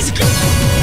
Let's go!